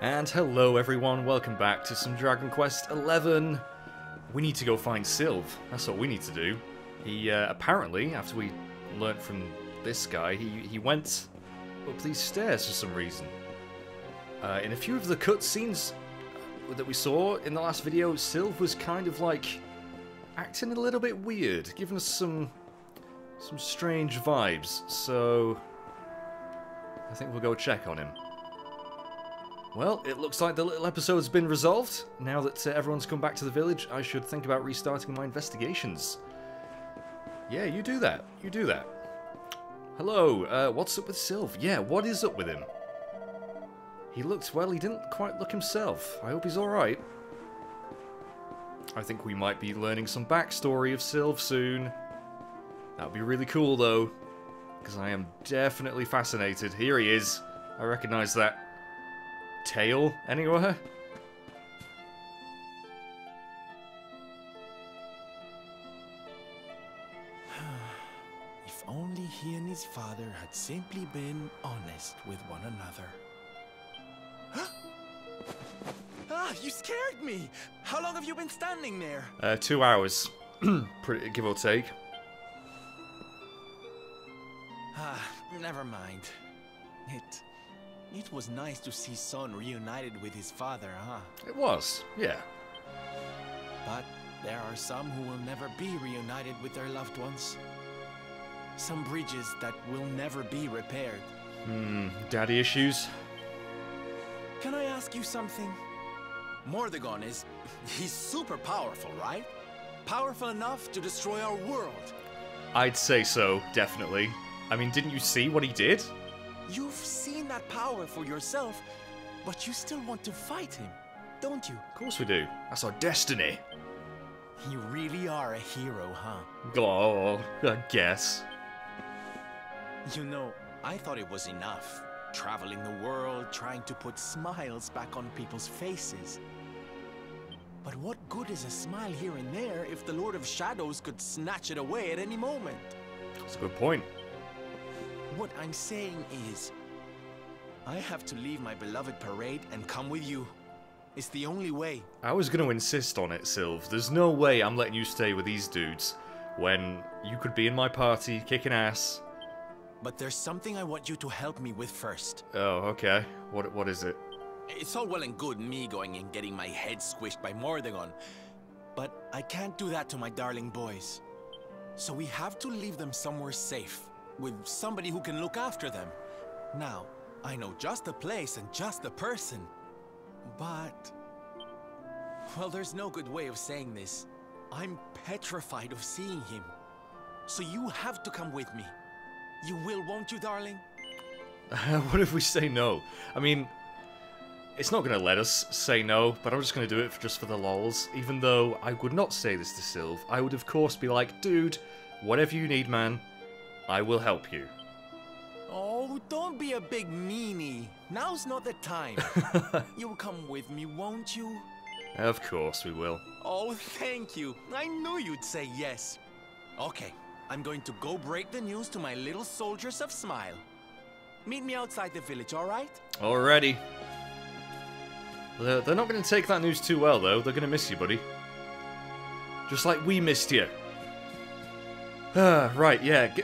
And hello everyone, welcome back to some Dragon Quest XI. We need to go find Sylv, that's what we need to do. He, uh, apparently, after we learnt from this guy, he, he went up these stairs for some reason. Uh, in a few of the cutscenes that we saw in the last video, Sylv was kind of like acting a little bit weird, giving us some some strange vibes, so I think we'll go check on him. Well, it looks like the little episode's been resolved. Now that uh, everyone's come back to the village, I should think about restarting my investigations. Yeah, you do that. You do that. Hello, uh, what's up with Sylv? Yeah, what is up with him? He looked, well, he didn't quite look himself. I hope he's alright. I think we might be learning some backstory of Sylv soon. That would be really cool, though. Because I am definitely fascinated. Here he is. I recognise that tail anywhere. If only he and his father had simply been honest with one another. ah, you scared me! How long have you been standing there? Uh, two hours. Pretty, give or take. Ah, never mind. It... It was nice to see Son reunited with his father, huh? It was, yeah. But there are some who will never be reunited with their loved ones. Some bridges that will never be repaired. Hmm, daddy issues? Can I ask you something? Mordegon is... he's super powerful, right? Powerful enough to destroy our world. I'd say so, definitely. I mean, didn't you see what he did? You've seen that power for yourself, but you still want to fight him, don't you? Of course we do. That's our destiny. You really are a hero, huh? Oh, I guess. You know, I thought it was enough. Traveling the world, trying to put smiles back on people's faces. But what good is a smile here and there if the Lord of Shadows could snatch it away at any moment? That's a good point. What I'm saying is, I have to leave my beloved parade and come with you. It's the only way. I was going to insist on it, Sylv. There's no way I'm letting you stay with these dudes when you could be in my party kicking ass. But there's something I want you to help me with first. Oh, okay. What what is it? It's all well and good me going and getting my head squished by Mordegon, but I can't do that to my darling boys. So we have to leave them somewhere safe with somebody who can look after them. Now, I know just the place and just the person, but... Well, there's no good way of saying this. I'm petrified of seeing him. So you have to come with me. You will, won't you, darling? what if we say no? I mean, it's not going to let us say no, but I'm just going to do it for, just for the lols. Even though I would not say this to Sylv, I would of course be like, dude, whatever you need, man, I will help you. Oh, don't be a big meanie. Now's not the time. You'll come with me, won't you? Of course we will. Oh, thank you. I knew you'd say yes. Okay, I'm going to go break the news to my little soldiers of Smile. Meet me outside the village, alright? Already. They're, they're not going to take that news too well, though. They're going to miss you, buddy. Just like we missed you. Ah, right, yeah.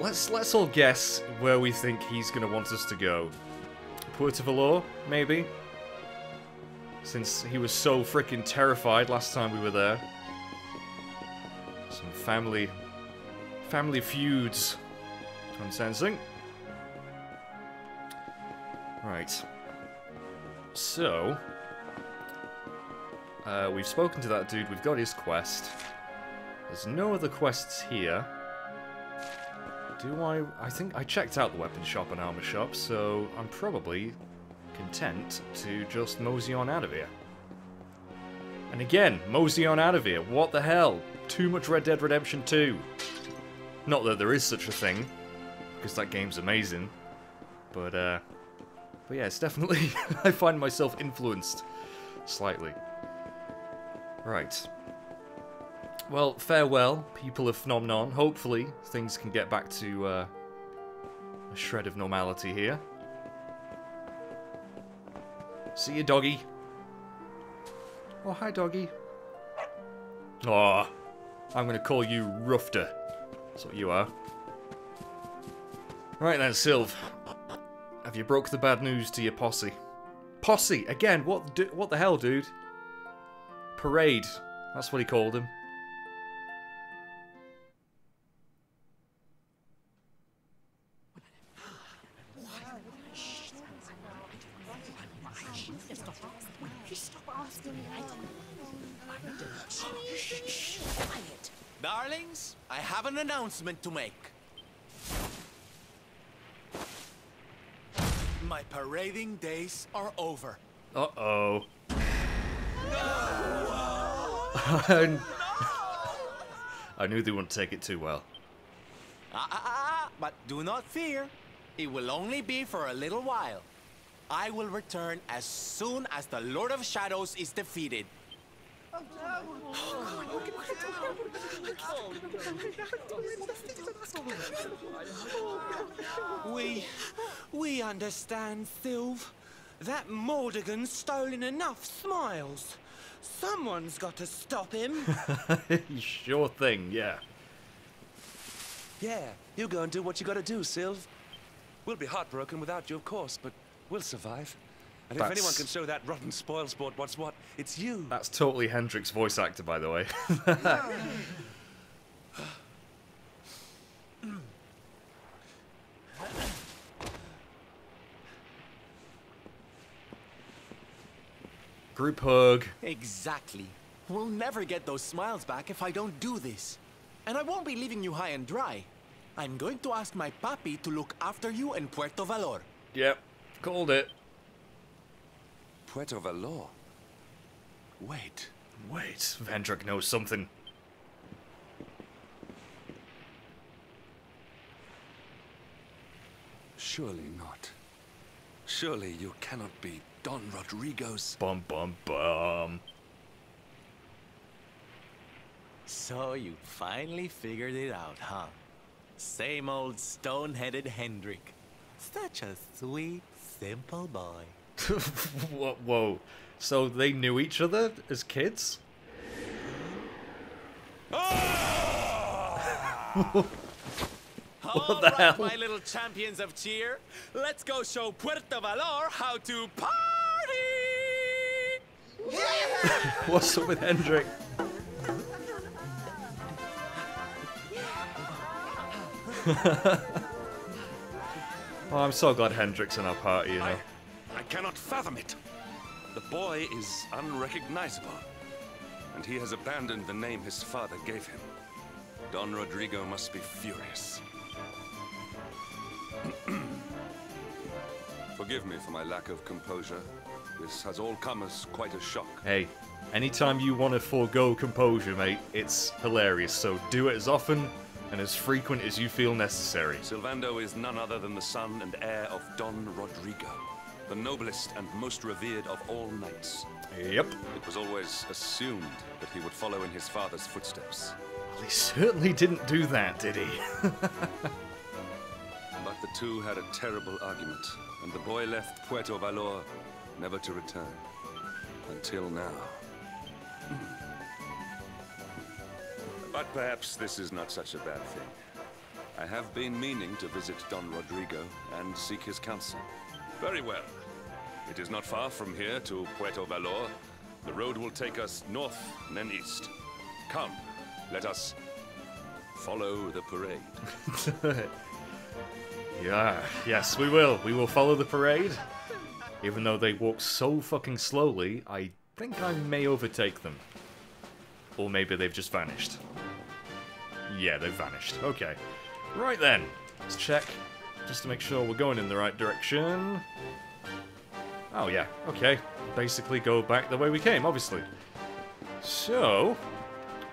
Let's let's all guess where we think he's going to want us to go. Puerto Valor, maybe? Since he was so freaking terrified last time we were there. Some family... Family feuds. I'm sensing. Right. So... Uh, we've spoken to that dude, we've got his quest. There's no other quests here. Do I... I think I checked out the weapon shop and armor shop, so I'm probably content to just mosey on out of here. And again, mosey on out of here. What the hell? Too much Red Dead Redemption 2. Not that there is such a thing, because that game's amazing. But, uh... But yeah, it's definitely... I find myself influenced slightly. Right. Well, farewell, people of Phnom Hopefully, things can get back to uh, a shred of normality here. See you, doggy. Oh, hi, doggy. Oh, I'm going to call you Rufter. That's what you are. Right then, Sylv. Have you broke the bad news to your posse? Posse! Again, what, do, what the hell, dude? Parade. That's what he called him. I have an announcement to make. My parading days are over. Uh-oh. I knew they wouldn't take it too well. Ah, ah, ah, but do not fear. It will only be for a little while. I will return as soon as the Lord of Shadows is defeated. We... we understand, Sylv. That Mordegon's stolen enough smiles. Someone's got to stop him. sure thing, yeah. Yeah, you go and do what you gotta do, Sylv. We'll be heartbroken without you, of course, but we'll survive. And if anyone can show that rotten spoil sport what's what, it's you. That's totally Hendrik's voice actor, by the way. Group hug. Exactly. We'll never get those smiles back if I don't do this. And I won't be leaving you high and dry. I'm going to ask my papi to look after you in Puerto Valor. Yep, called it. Puerto Valor. Wait. Wait, Hendrik knows something. Surely not. Surely you cannot be Don Rodrigo's. Bum bum bum. So you finally figured it out, huh? Same old stone-headed Hendrik. Such a sweet, simple boy. Whoa. So they knew each other as kids? Ah! What the hell? my little champions of cheer. Let's go show Puerto Valor how to party! What's up with Hendrik? oh, I'm so glad Hendrik's in our party, you know. I cannot fathom it. The boy is unrecognizable, and he has abandoned the name his father gave him. Don Rodrigo must be furious. Forgive me for my lack of composure. This has all come as quite a shock. Hey, anytime you want to forego composure, mate, it's hilarious. So do it as often and as frequent as you feel necessary. Silvando is none other than the son and heir of Don Rodrigo, the noblest and most revered of all knights. Yep. It was always assumed that he would follow in his father's footsteps. Well, he certainly didn't do that, did he? But the two had a terrible argument, and the boy left Puerto Valor never to return. Until now. But perhaps this is not such a bad thing. I have been meaning to visit Don Rodrigo and seek his counsel. Very well. It is not far from here to Puerto Valor. The road will take us north and then east. Come, let us follow the parade. yeah, yes, we will. We will follow the parade. Even though they walk so fucking slowly, I think I may overtake them. Or maybe they've just vanished. Yeah, they've vanished. Okay. Right then. Let's check. Just to make sure we're going in the right direction. Oh, yeah. Okay. Basically go back the way we came, obviously. So...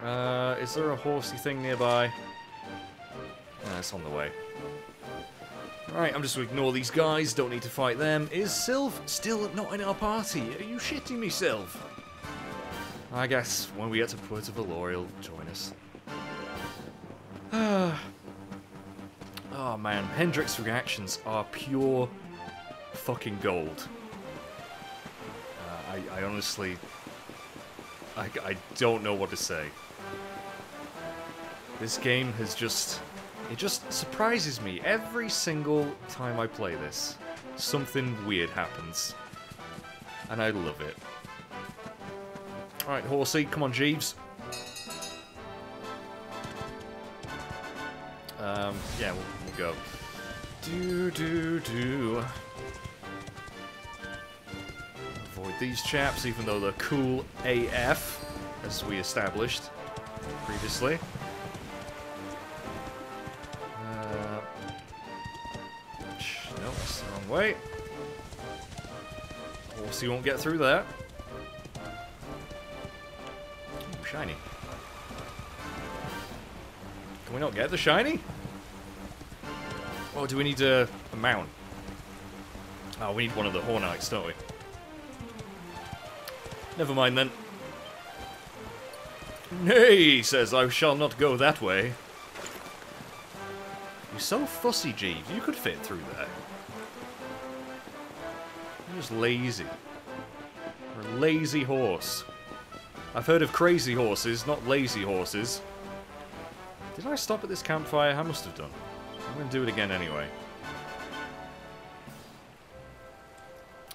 Uh, is there a horsey thing nearby? Ah, it's on the way. Alright, I'm just to ignore these guys, don't need to fight them. Is Sylv still not in our party? Are you shitting me, Sylv? I guess when we get to Puerto Valor, he'll join us. oh man, Hendrik's reactions are pure fucking gold. I honestly... I, I don't know what to say. This game has just... It just surprises me every single time I play this. Something weird happens. And I love it. Alright, Horsey, come on, Jeeves. Um, yeah, we'll, we'll go. Do, do, do. Avoid these chaps, even though they're cool AF, as we established previously. Uh, no, that's the wrong way. Horsey won't get through there. Ooh, shiny. Can we not get the shiny? Or do we need a, a mount? Oh, we need one of the Hornites, don't we? Never mind then. Nay, he says, I shall not go that way. You're so fussy, Jeeves. You could fit through there. You're just lazy. You're a lazy horse. I've heard of crazy horses, not lazy horses. Did I stop at this campfire? I must have done. I'm going to do it again anyway.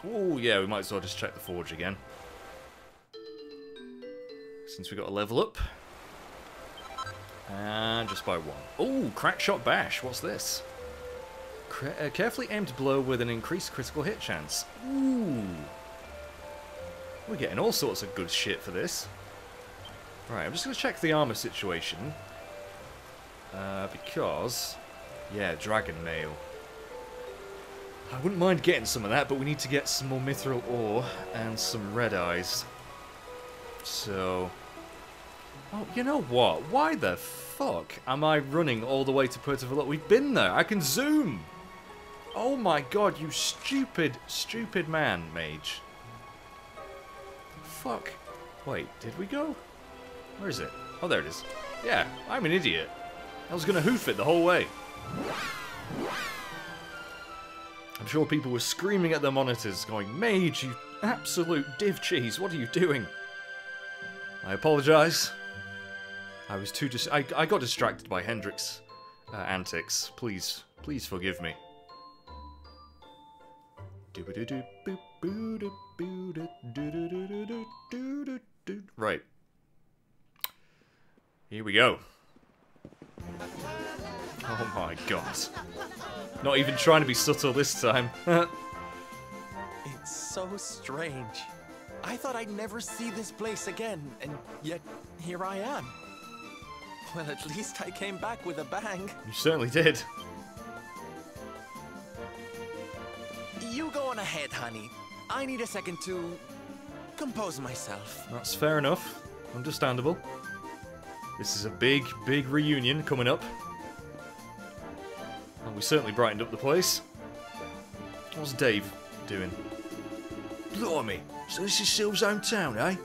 Oh, yeah, we might as well just check the forge again. Since we got a level up. And just by one. Oh, crack shot bash. What's this? A carefully aimed blow with an increased critical hit chance. Ooh. We're getting all sorts of good shit for this. Right, I'm just going to check the armor situation. Uh, because... Yeah, dragon mail. I wouldn't mind getting some of that, but we need to get some more mithril ore and some red eyes. So... Oh, you know what? Why the fuck am I running all the way to Puerto Velo? We've been there. I can zoom. Oh my god, you stupid, stupid man, mage. Fuck. Wait, did we go? Where is it? Oh, there it is. Yeah, I'm an idiot. I was going to hoof it the whole way. I'm sure people were screaming at their monitors, going, Mage, you absolute div cheese, what are you doing? I apologise. I was too dis- I, I got distracted by Hendrik's uh, antics. Please, please forgive me. Right. Here we go. Oh my god. Not even trying to be subtle this time. It's so strange. I thought I'd never see this place again, and yet here I am. Well, at least I came back with a bang. you certainly did. You go on ahead, honey. I need a second to compose myself. That's fair enough. Understandable. This is a big, big reunion coming up. And we certainly brightened up the place. What's Dave doing? Blimey, so this is Sylv's hometown, eh?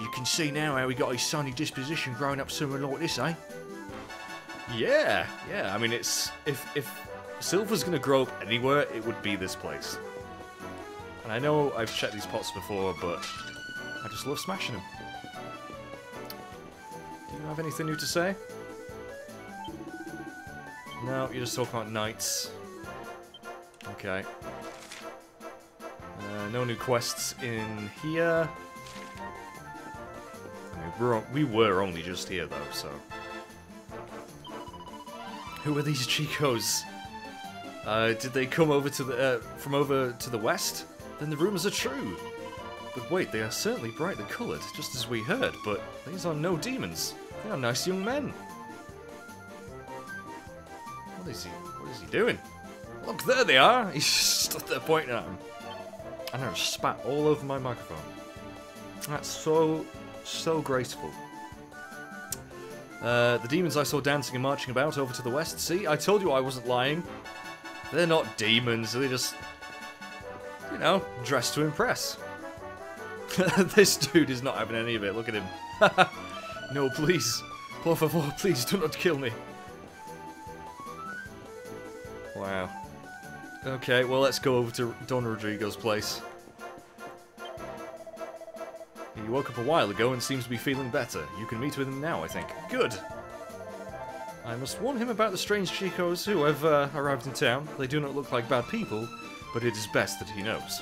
You can see now how he got his sunny disposition growing up somewhere like this, eh? Yeah, yeah. I mean, it's if if Silver's gonna grow up anywhere, it would be this place. And I know I've checked these pots before, but I just love smashing them. Do you have anything new to say? No, you're just talking about knights. Okay. Uh, no new quests in here. I mean, we're, we were only just here, though, so... Who are these Chicos? Uh, did they come over to the, uh, from over to the west? Then the rumors are true. But wait, they are certainly brightly coloured, just as we heard, but these are no demons. They are nice young men. What is he, what is he doing? Look, there they are! He's stood there pointing at him. And I spat all over my microphone. That's so, so graceful. Uh, the demons I saw dancing and marching about over to the west. See, I told you I wasn't lying. They're not demons, they just, you know, dressed to impress. this dude is not having any of it, look at him. no, please. Por favor, please do not kill me. Wow. Okay, well, let's go over to Don Rodrigo's place. He woke up a while ago and seems to be feeling better. You can meet with him now, I think. Good! I must warn him about the strange Chicos who have uh, arrived in town. They do not look like bad people, but it is best that he knows.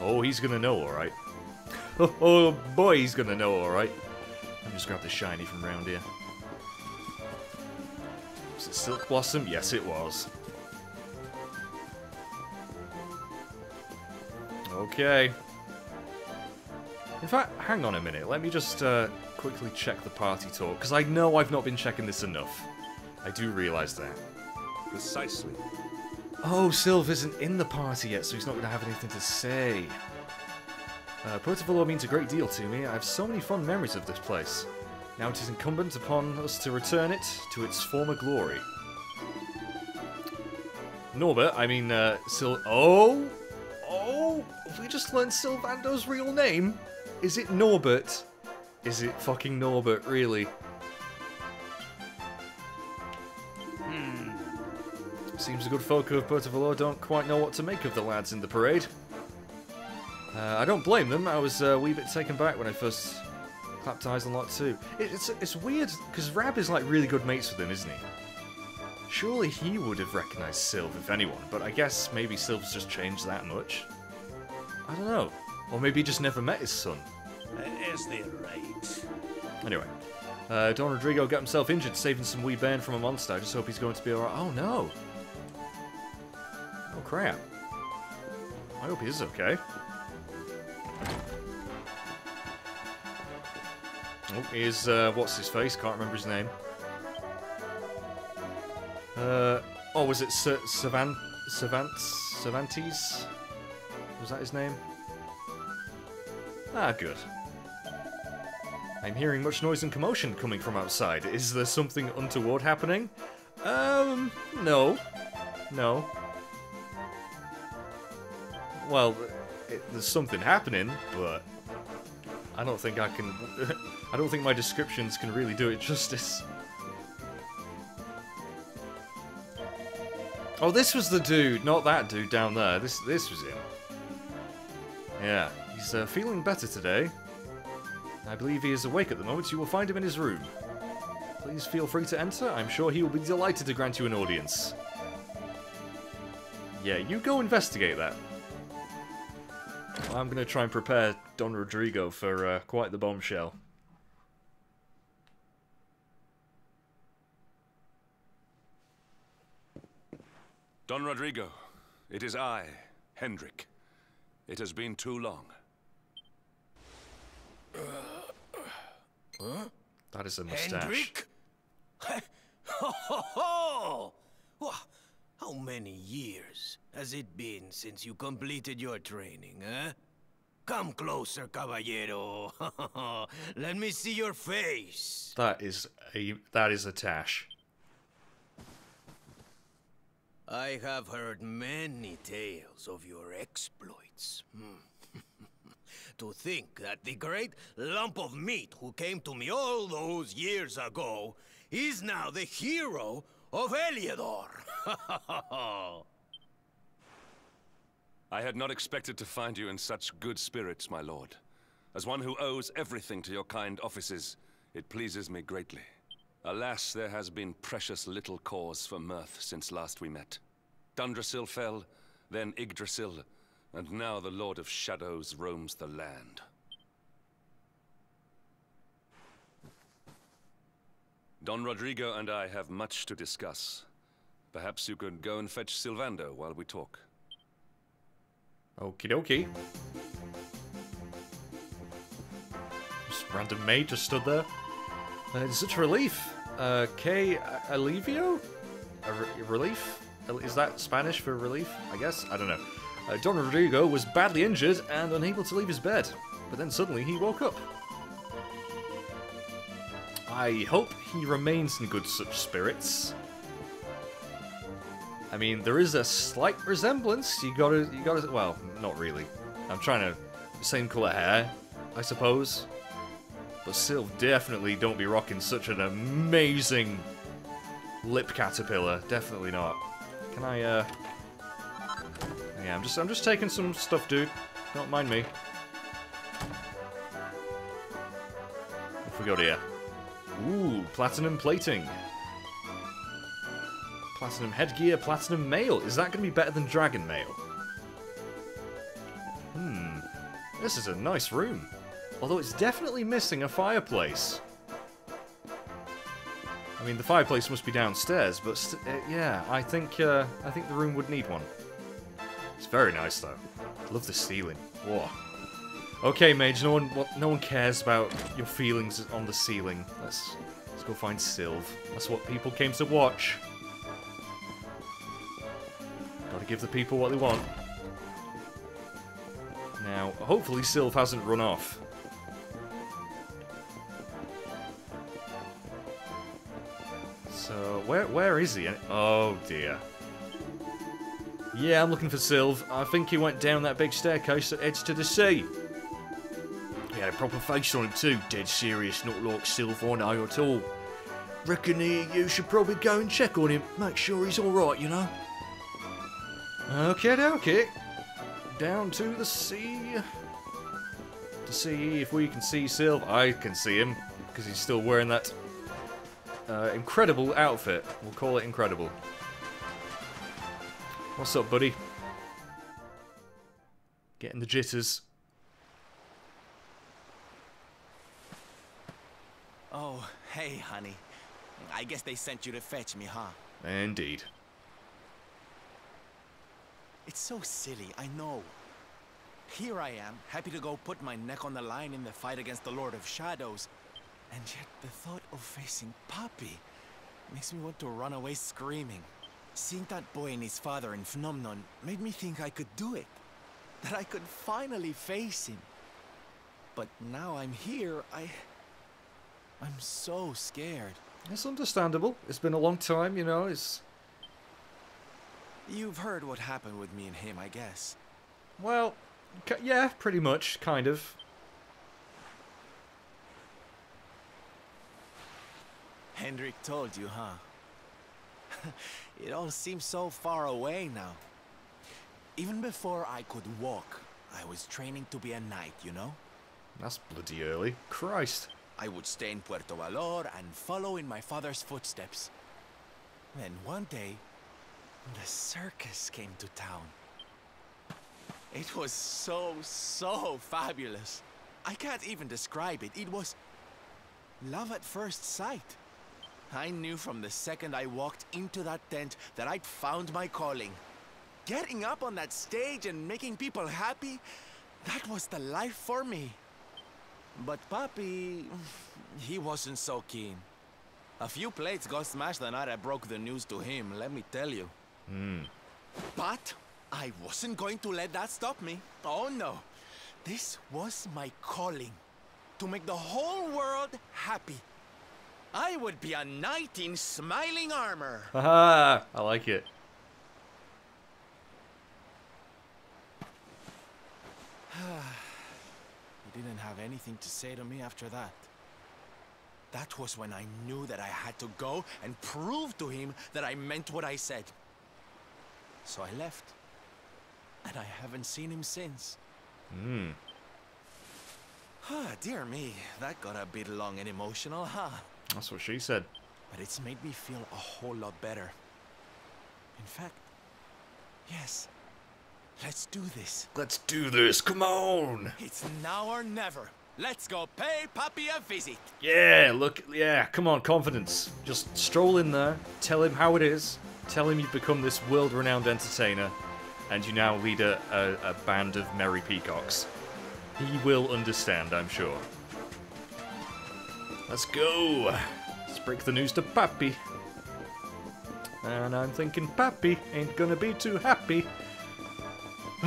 Oh, he's gonna know, alright. Oh, oh boy, he's gonna know, alright. Let me just grab the shiny from round here. Was it Silk Blossom? Yes, it was. Okay. In fact, hang on a minute. Let me just uh, quickly check the party talk, because I know I've not been checking this enough. I do realise that. Precisely. Oh, Sylv isn't in the party yet, so he's not going to have anything to say. Uh, means a great deal to me. I have so many fond memories of this place. Now it is incumbent upon us to return it to its former glory. Norbert, I mean, uh, Sil- Oh! Oh! We just learned Sylvando's real name? Is it Norbert? Is it fucking Norbert, really? Hmm. Seems the good folk of Puerto don't quite know what to make of the lads in the parade. Uh, I don't blame them. I was uh, a wee bit taken back when I first clapped eyes on Lot 2. It, it's, it's weird, because Rab is like really good mates with him, isn't he? Surely he would have recognised Sylv if anyone, but I guess maybe Sylv's just changed that much. I don't know. Or maybe he just never met his son. Is they right? Anyway, uh, Don Rodrigo got himself injured saving some wee bairn from a monster. I just hope he's going to be alright. Oh no! Oh crap. I hope he is okay. Oh, here's, uh, what's his face? Can't remember his name. Uh, oh, was it Savant Savant Cervantes? Was that his name? Ah, good. I'm hearing much noise and commotion coming from outside. Is there something untoward happening? Um, no. No. Well, it, there's something happening, but I don't think I can. I don't think my descriptions can really do it justice. Oh, this was the dude, not that dude down there. This this was him. Yeah, he's uh, feeling better today. I believe he is awake at the moment. You will find him in his room. Please feel free to enter. I'm sure he will be delighted to grant you an audience. Yeah, you go investigate that. I'm going to try and prepare Don Rodrigo for uh, quite the bombshell. Don Rodrigo, it is I, Hendrik. It has been too long. That is a mustache. Hendrik? ho ho ho! Wha- How many years has it been since you completed your training, eh? Come closer, caballero. Let me see your face. That is a that is a tash. I have heard many tales of your exploits. Hmm. To think that the great lump of meat who came to me all those years ago is now the hero of Heliodor. I had not expected to find you in such good spirits, my lord. As one who owes everything to your kind offices, it pleases me greatly. Alas, there has been precious little cause for mirth since last we met. Dundrasil fell, then Yggdrasil, and now the Lord of Shadows roams the land. Don Rodrigo and I have much to discuss. Perhaps you could go and fetch Sylvando while we talk. Okie dokie. Just random maid just stood there. Uh, it's such a relief. Uh, K. Alivio? A re- relief? Is that Spanish for relief? I guess? I don't know. Uh, Don Rodrigo was badly injured and unable to leave his bed. But then suddenly he woke up. I hope he remains in good such spirits. I mean, there is a slight resemblance. You gotta, you gotta. Well, not really. I'm trying to same color hair, I suppose. But still, definitely don't be rocking such an amazing lip caterpillar. Definitely not. Can I? uh... Yeah, I'm just, I'm just taking some stuff, dude. Don't mind me. have we got here? Ooh, platinum plating. Platinum headgear, platinum mail. Is that going to be better than dragon mail? Hmm. This is a nice room. Although it's definitely missing a fireplace. I mean, the fireplace must be downstairs, but uh, yeah, I think uh, I think the room would need one. It's very nice though. I love the ceiling. Whoa. Okay, Mage. No one, what, no one cares about your feelings on the ceiling. Let's let's go find Sylv. That's what people came to watch. Gotta give the people what they want. Now, hopefully Sylv hasn't run off. So, where where is he? Oh dear. Yeah, I'm looking for Sylv. I think he went down that big staircase that heads to the sea. He had a proper face on him too, dead serious, not like Sylv or no at all. Reckon he, you should probably go and check on him, make sure he's alright, you know. Okay, okay. Down to the sea. To see if we can see Sylv. I can see him, because he's still wearing that uh, incredible outfit. We'll call it incredible. What's up, buddy? Getting the jitters. Oh, hey, honey. I guess they sent you to fetch me, huh? Indeed. It's so silly, I know. Here I am, happy to go put my neck on the line in the fight against the Lord of Shadows. And yet the thought of facing Poppy makes me want to run away screaming. Seeing that boy and his father in Phnom Nonh made me think I could do it. That I could finally face him. But now I'm here, I... I'm so scared. It's understandable. It's been a long time, you know, it's... You've heard what happened with me and him, I guess. Well, yeah, pretty much, kind of. Hendrik told you, huh? it all seems so far away now. Even before I could walk, I was training to be a knight, you know? That's bloody early. Christ. I would stay in Puerto Valor and follow in my father's footsteps. Then one day, the circus came to town. It was so, so fabulous. I can't even describe it. It was love at first sight. I knew from the second I walked into that tent that I'd found my calling. Getting up on that stage and making people happy, that was the life for me. But Papi, he wasn't so keen. A few plates got smashed the night I broke the news to him, let me tell you. Hmm. But I wasn't going to let that stop me. Oh no. This was my calling. To make the whole world happy. I would be a knight in smiling armor. Haha, I like it. he didn't have anything to say to me after that. That was when I knew that I had to go and prove to him that I meant what I said. So I left. And I haven't seen him since. Hmm. Ah, dear me, that got a bit long and emotional, huh? That's what she said. But it's made me feel a whole lot better. In fact, yes. Let's do this. Let's do this, come on! It's now or never. Let's go pay Papi a visit. Yeah, look, yeah, come on, confidence. Just stroll in there, tell him how it is, tell him you've become this world-renowned entertainer, and you now lead a, a, a band of merry peacocks. He will understand, I'm sure. Let's go! Let's break the news to Papi. And I'm thinking Papi ain't gonna be too happy.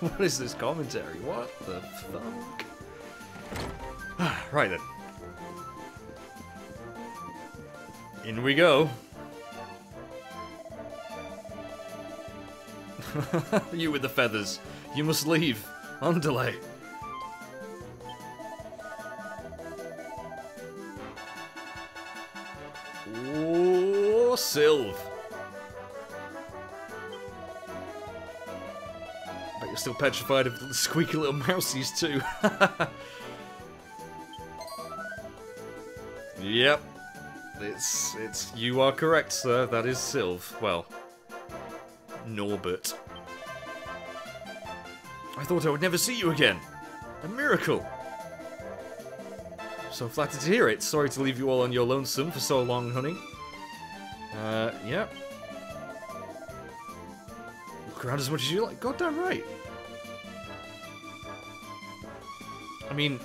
what is this commentary? What the fuck? right then. In we go. you with the feathers. You must leave. On delay. Oh, Sylv. Bet you're still petrified of the squeaky little mousies too. Yep. It's it's you are correct, sir. That is Sylv. Well, Norbert. I thought I would never see you again. A miracle. So flattered to hear it. Sorry to leave you all on your lonesome for so long, honey. Uh, yeah. Look around as much as you like. Goddamn right. I mean,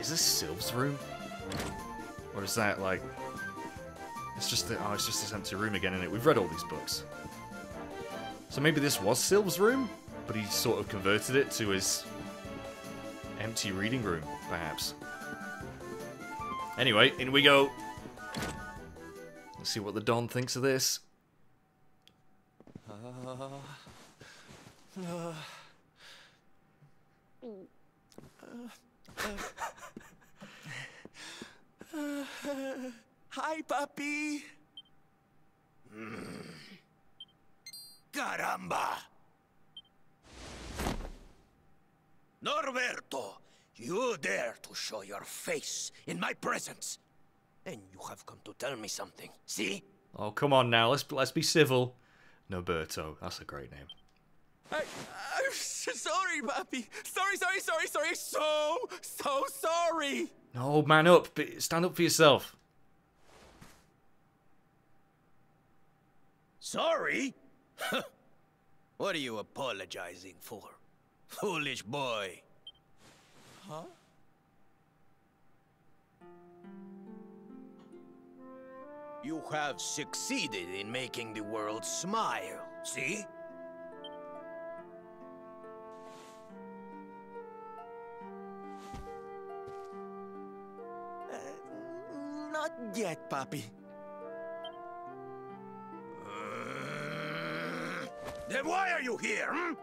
is this Sylv's room? Or is that like... It's just the, oh, it's just this empty room again, isn't it? We've read all these books. So maybe this was Sylv's room, but he sort of converted it to his empty reading room, perhaps. Anyway, in we go. Let's see what the Don thinks of this. Hi, puppy. Caramba! Norberto, you dare to show your face in my presence. And you have come to tell me something, see? Oh, come on now. Let's let's be civil. Noberto. That's a great name. I, I'm sorry, puppy. Sorry, sorry, sorry, sorry. So, so sorry. No, man up. Be- Stand up for yourself. Sorry? what are you apologizing for? Foolish boy. Huh? You have succeeded in making the world smile, see? Uh, not yet, puppy. Then why are you here, hmm?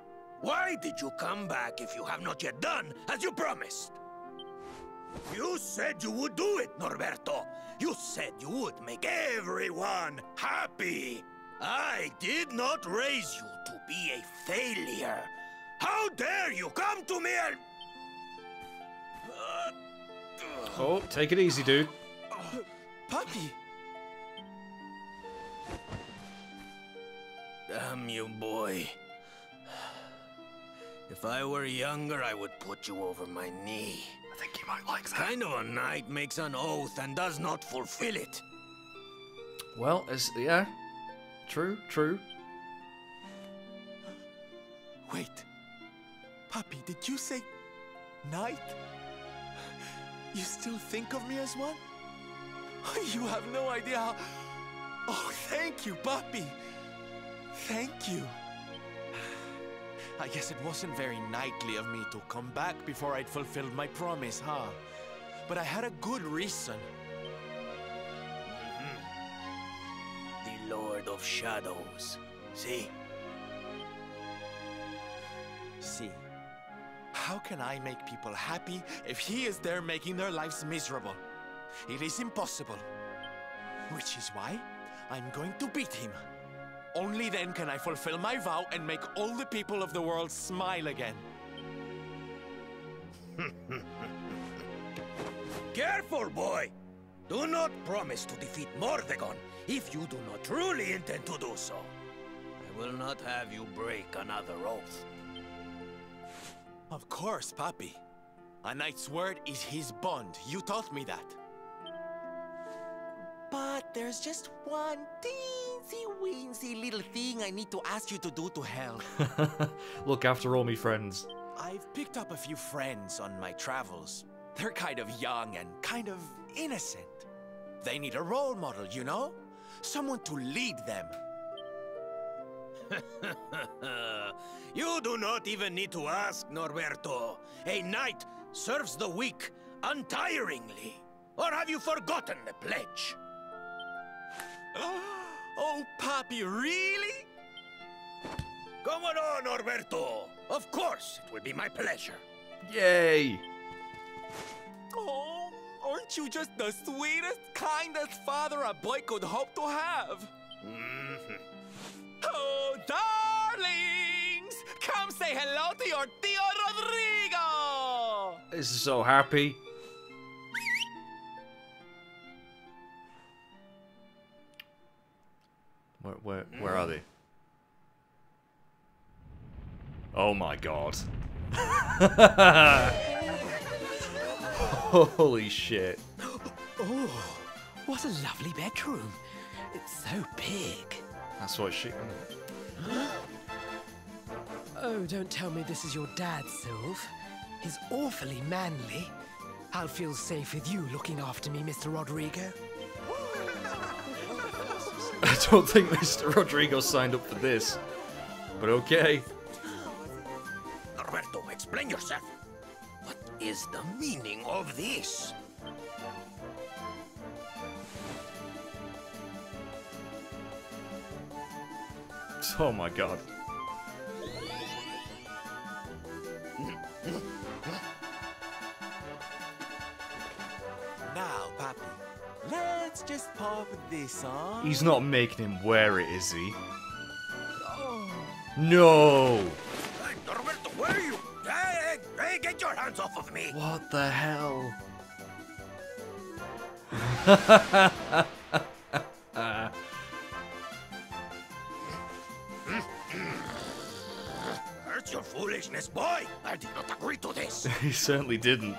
Why did you come back if you have not yet done as you promised? You said you would do it, Norberto. You said you would make everyone happy. I did not raise you to be a failure. How dare you come to me and... Oh, take it easy, dude. Puppy. Damn you, boy. If I were younger, I would put you over my knee. I think you might like What kind of a knight makes an oath and does not fulfill it? Well, it's, yeah. True, true. Wait. Puppy, did you say knight? You still think of me as one? You have no idea how... Oh, thank you, puppy. Thank you. I guess it wasn't very knightly of me to come back before I'd fulfilled my promise, huh? But I had a good reason. Mm-hmm. The Lord of Shadows. See? See, how can I make people happy if he is there making their lives miserable? It is impossible. Which is why I'm going to beat him. Only then can I fulfill my vow and make all the people of the world smile again. Careful, boy! Do not promise to defeat Mordegon if you do not truly intend to do so. I will not have you break another oath. Of course, Papi. A knight's word is his bond. You taught me that. But there's just one teensy weensy little thing I need to ask you to do to help. Look after all me friends. I've picked up a few friends on my travels. They're kind of young and kind of innocent. They need a role model, you know? Someone to lead them. you do not even need to ask, Norberto. A knight serves the weak untiringly. Or have you forgotten the pledge? oh, Papi, really? Come on, Norberto. Of course, it will be my pleasure. Yay! Oh, aren't you just the sweetest, kindest father a boy could hope to have? Mhm. Oh, darlings! Come say hello to your Tio Rodrigo! This is so happy. Where, where, mm. where are they? Oh my god. Holy shit. Oh, what a lovely bedroom. It's so big. That's what she. Oh, don't tell me this is your dad, Sylv. He's awfully manly. I'll feel safe with you looking after me, Mr. Rodrigo. I don't think Mr. Rodrigo signed up for this. But okay. Roberto, explain yourself. What is the meaning of this? Oh my god. Let's just pop this on. He's not making him wear it, is he? Oh. No! Hey, Roberto, where are you? Hey, hey, hey, get your hands off of me! What the hell? Hurts your foolishness, boy! I did not agree to this! he certainly didn't.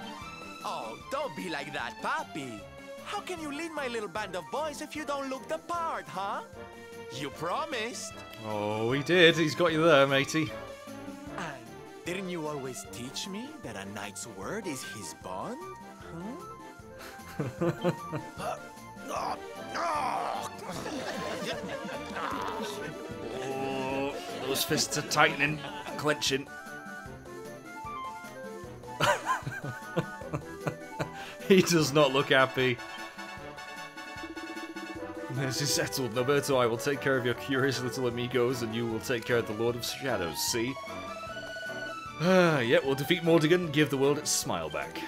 Oh, don't be like that, Papi. How can you lead my little band of boys if you don't look the part, huh? You promised. Oh, he did. He's got you there, matey. And didn't you always teach me that a knight's word is his bond? No, hmm? no! Oh, those fists are tightening, clenching. he does not look happy. This is settled. Noberto, I will take care of your curious little amigos, and you will take care of the Lord of Shadows, see? Ah, yep, we'll defeat Mordegon, and give the world its smile back.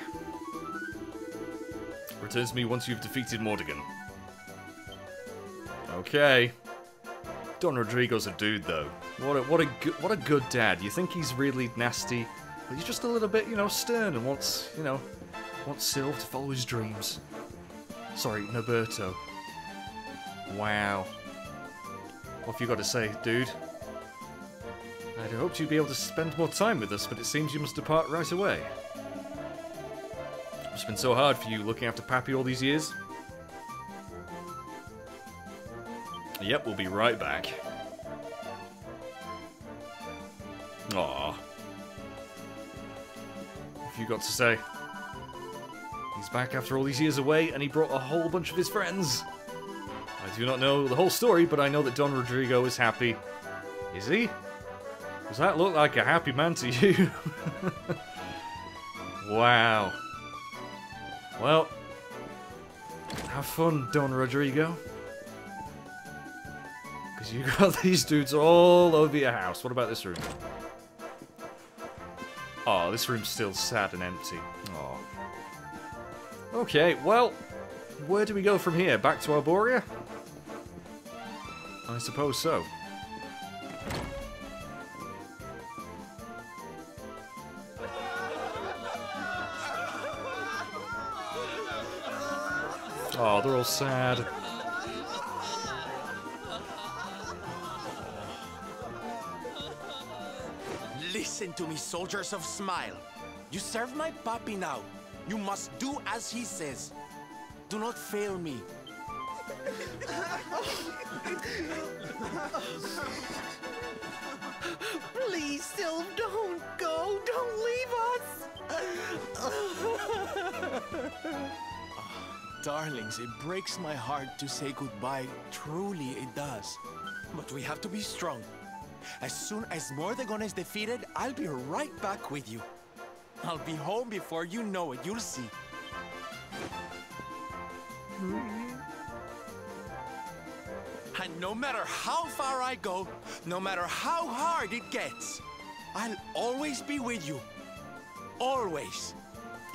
Return to me once you've defeated Mordegon. Okay. Don Rodrigo's a dude, though. What a what a good what a good dad. You think he's really nasty, but he's just a little bit, you know, stern and wants, you know, wants Sylv to follow his dreams. Sorry, Noberto. Wow. What have you got to say, dude? I'd hoped you'd be able to spend more time with us, but it seems you must depart right away. It's been so hard for you looking after Pappy all these years. Yep, we'll be right back. Aww. What have you got to say? He's back after all these years away, and he brought a whole bunch of his friends. Do not know the whole story, but I know that Don Rodrigo is happy. Is he? Does that look like a happy man to you? wow. Well, have fun, Don Rodrigo. Because you got these dudes all over your house. What about this room? Oh, this room's still sad and empty. Oh. Okay, well, where do we go from here? Back to Arboria? I suppose so. Oh, they're all sad. Listen to me, soldiers of Smile. You serve my puppy now. You must do as he says. Do not fail me. Please, Sylv, don't go. Don't leave us. Darlings, it breaks my heart to say goodbye. Truly, it does. But we have to be strong. As soon as Mordegon is defeated, I'll be right back with you. I'll be home before you know it. You'll see. And no matter how far I go, no matter how hard it gets, I'll always be with you. Always.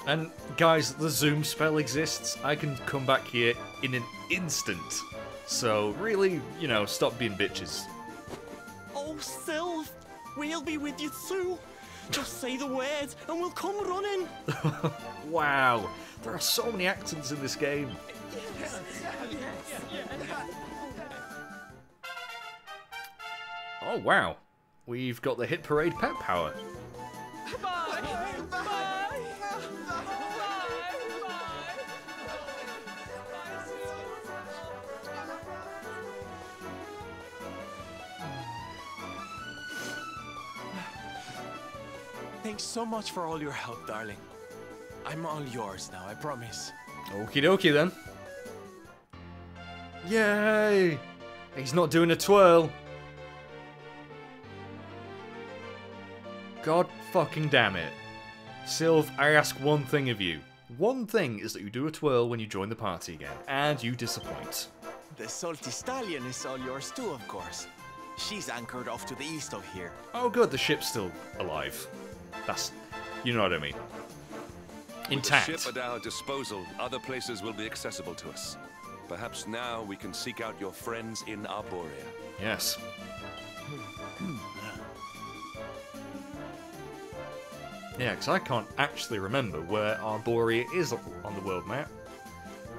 And guys, the zoom spell exists. I can come back here in an instant. So really, you know, stop being bitches. Oh, Sylv, we'll be with you too. Just say the word and we'll come running. Wow, there are so many accents in this game. Oh, wow. We've got the Hit Parade pet power. Bye. Bye. Thanks so much for all your help, darling. I'm all yours now, I promise. Okie dokie then. Yay! He's not doing a twirl. God fucking damn it. Sylv, I ask one thing of you. One thing is that you do a twirl when you join the party again, and you disappoint. The salty stallion is all yours too, of course. She's anchored off to the east of here. Oh good, the ship's still alive. That's... you know what I mean. Intact. With The ship at our disposal, other places will be accessible to us. Perhaps now we can seek out your friends in Arboria. Yes. Yeah, because I can't actually remember where Arboria is on the world map.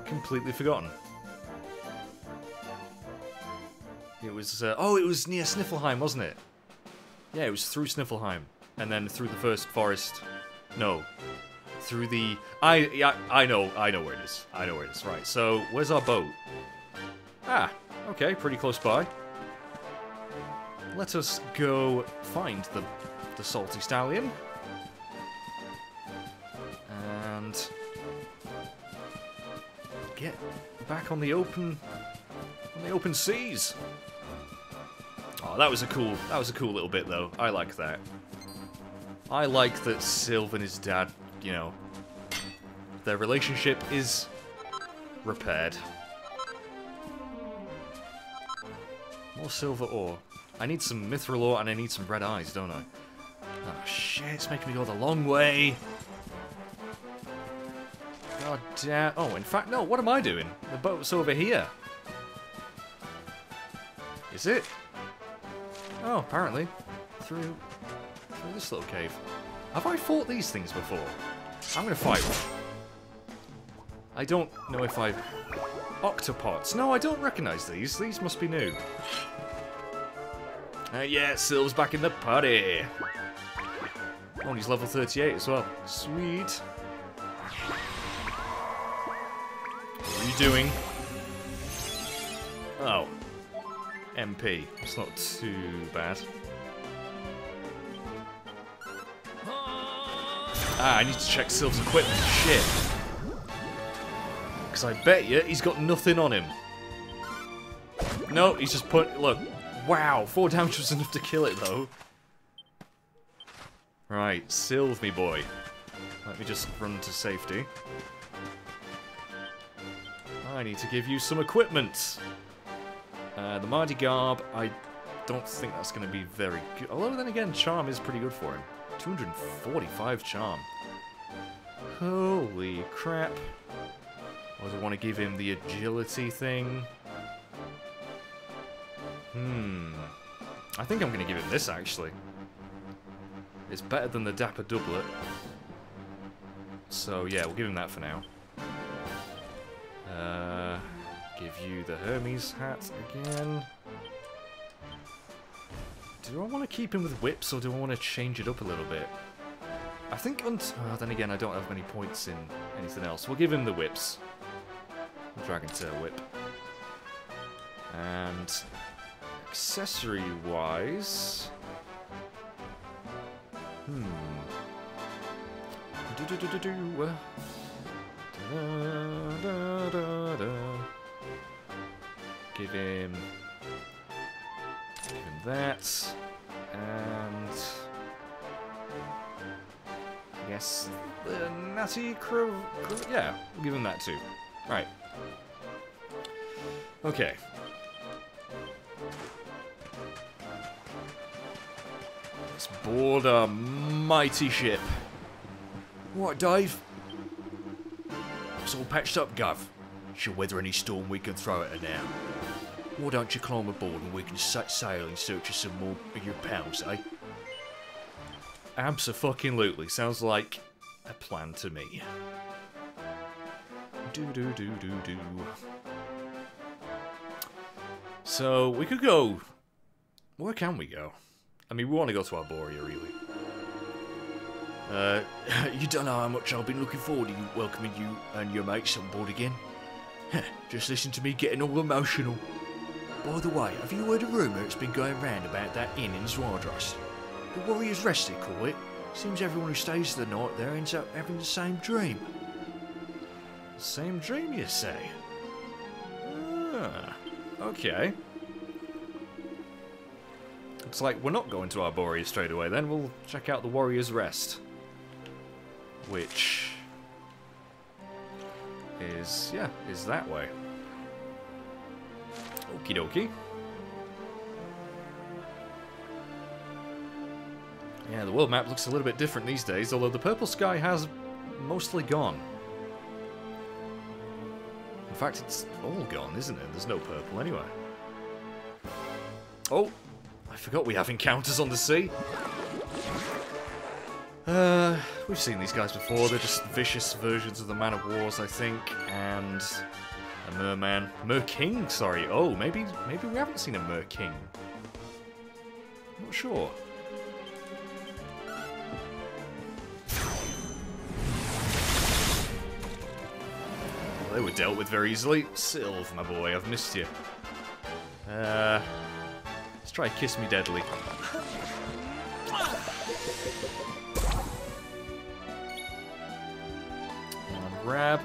Completely forgotten. It was, uh, oh, it was near Sniflheim, wasn't it? Yeah, it was through Sniflheim, and then through the first forest. No, through the. I yeah, I know, I know where it is. I know where it is. Right. So where's our boat? Ah, okay, pretty close by. Let us go find the the salty stallion. On the open on the open seas. Oh, that was a cool that was a cool little bit though. I like that. I like that Sylvan and his dad, you know, their relationship is repaired. More silver ore. I need some mithril ore and I need some red eyes, don't I? Oh shit, it's making me go the long way. God damn. Oh, in fact, no, what am I doing? The boat's over here. Is it? Oh, apparently. Through, through this little cave. Have I fought these things before? I'm gonna fight one. I don't know if I've... Octopods. No, I don't recognise these. These must be new. Uh, yeah, Sylv's back in the party. Oh, he's level 38 as well. Sweet. Doing? Oh. MP. It's not too bad. Ah, I need to check Sylv's equipment. Shit. Because I bet you he's got nothing on him. No, he's just put... Look. Wow, four damage was enough to kill it, though. Right, Sylv, me boy. Let me just run to safety. Need to give you some equipment. Uh, the Mardi Garb, I don't think that's going to be very good. Although then again, Charm is pretty good for him. 245 Charm. Holy crap. Or do I want to give him the agility thing? Hmm. I think I'm going to give him this, actually. It's better than the Dapper Doublet. So, yeah, we'll give him that for now. Uh, give you the Hermes hat again. Do I want to keep him with whips, or do I want to change it up a little bit? I think, oh, then again, I don't have many points in anything else. We'll give him the whips. Dragon Tail Whip. And accessory-wise... Hmm. Do do do do do. Da, da, da. Give him. Give him that. And. Yes, the Natty Crow. yeah, we'll give him that too. Right. Okay. Let's board a mighty ship. What, Dave? It's all patched up, Gov. She'll weather any storm we can throw at her now. Why don't you climb aboard and we can set sail in search of some more of your pals, eh? Abso-fucking-lutely. Sounds like a plan to me. Do do do do do. So we could go where can we go? I mean, we want to go to Arboria, really. Uh, you don't know how much I've been looking forward to welcoming you and your mates on board again. Just listen to me getting all emotional. By the way, have you heard a rumour that's been going round about that inn in Zwaardsrust? The Warrior's Rest, they call it. Seems everyone who stays the night there ends up having the same dream. Same dream, you say? Ah, okay. Looks like we're not going to Arboria straight away then. We'll check out the Warrior's Rest. Which is, yeah, is that way. Okie dokie. Yeah, the world map looks a little bit different these days, although the purple sky has mostly gone. In fact, it's all gone, isn't it? There's no purple anywhere. Oh, I forgot we have encounters on the sea. Uh, we've seen these guys before. They're just vicious versions of the Man of Wars, I think, and a Merman, Merking. Sorry. Oh, maybe maybe we haven't seen a Merking. Not sure. Well, they were dealt with very easily. Sylv, my boy, I've missed you. Uh, let's try Kiss Me Deadly. Grab.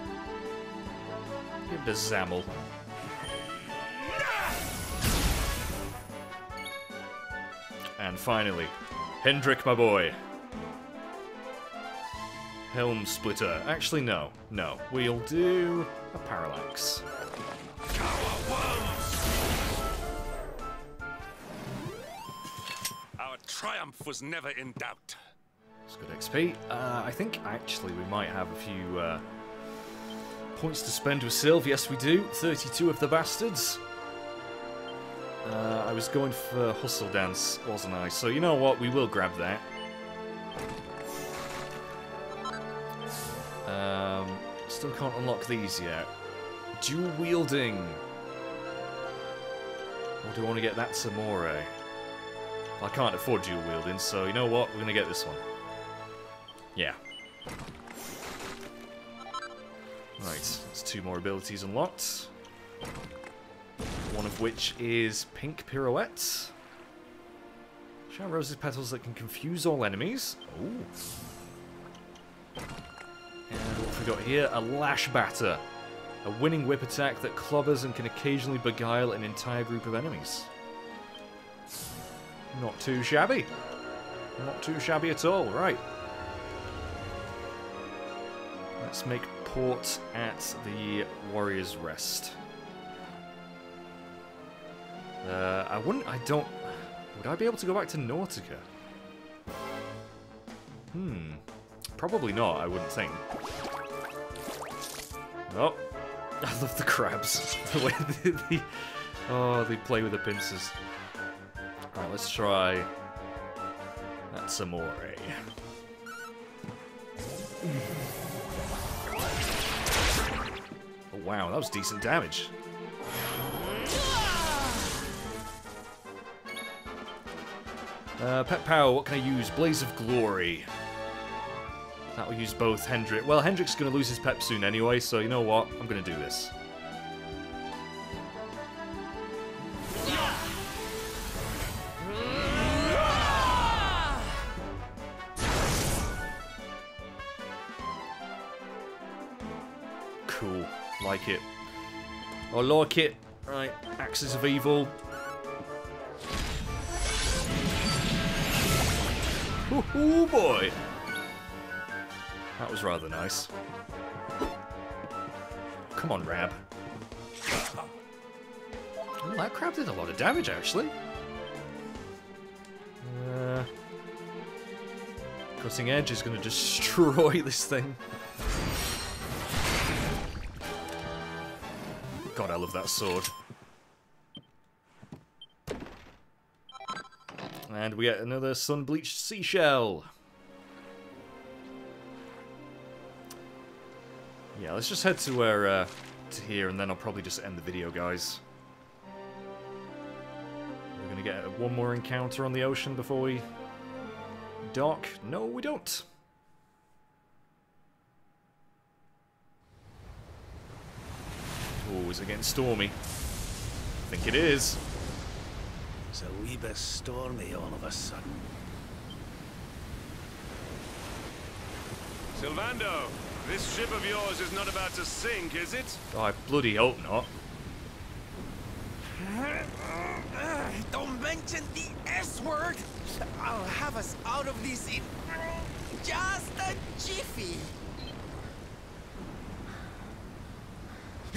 Give it a Zammle. And finally, Hendrik, my boy. Helm Splitter. Actually, no. No. We'll do a Parallax. Our triumph was never in doubt. It's good XP. Uh, I think actually we might have a few uh, points to spend with Sylv. Yes, we do. 32 of the bastards. Uh, I was going for Hustle Dance, wasn't I? So you know what? We will grab that. Um, still can't unlock these yet. Dual wielding. Or do I want to get that Samore? I can't afford dual wielding, so you know what? We're going to get this one. Yeah. Right, there's two more abilities unlocked. One of which is Pink Pirouette. Shower roses petals that can confuse all enemies. Ooh. And what have we got here? A Lash Batter. A winning whip attack that clobbers and can occasionally beguile an entire group of enemies. Not too shabby. Not too shabby at all, right. Let's make port at the Warrior's Rest. Uh, I wouldn't, I don't, would I be able to go back to Nautica? Hmm, probably not, I wouldn't think. Oh, I love the crabs. the way they, they, oh, they play with the pincers. Alright, let's try that Samore. Wow, that was decent damage. Uh, pet power, what can I use? Blaze of Glory. That will use both Hendrik. Well, Hendrik's going to lose his pep soon anyway, so you know what? I'm going to do this. Like it. I like it. Right, Axes of Evil. Oh boy! That was rather nice. Come on, Rab. That crab did a lot of damage, actually. Uh, cutting Edge is going to destroy this thing. God, I love that sword. And we get another sun-bleached seashell. Yeah, let's just head to where, uh, to here, and then I'll probably just end the video, guys. We're gonna get one more encounter on the ocean before we dock? No, we don't. Oh, is it getting stormy? I think it is. It's a wee bit stormy all of a sudden. Sylvando, this ship of yours is not about to sink, is it? Oh, I bloody hope not. Don't mention the S word. I'll have us out of this in just a jiffy.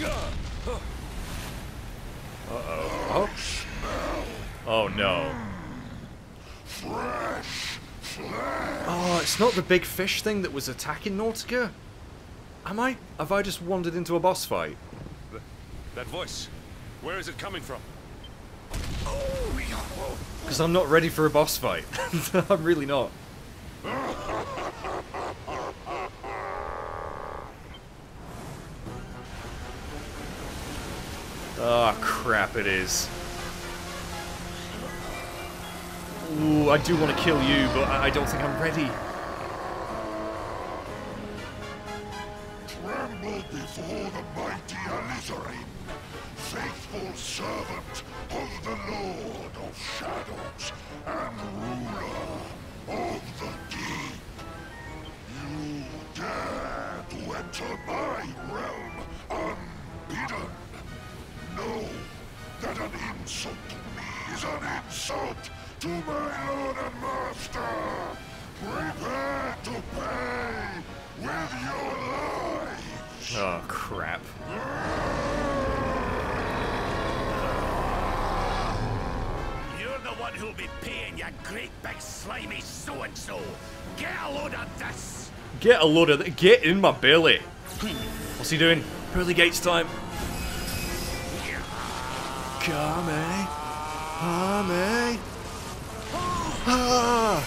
Oh. Oh no. Oh, it's not the big fish thing that was attacking Nautica? Am I? Have I just wandered into a boss fight? That voice, where is it coming from? Because I'm not ready for a boss fight. I'm really not. Oh crap, it is. Ooh, I do want to kill you, but I don't think I'm ready. Tremble before the mighty Alizarin, faithful servant of the Lord of Shadows and ruler of the deep. You dare to enter my is an insult to my lord and master. Prepare to pay with your lives. Oh crap. You're the one who'll be paying, you great big slimy so-and-so. Get a load of this. Get a load of th- Get in my belly. What's he doing? Pearly Gates time. Come, eh? Come, eh? Ah!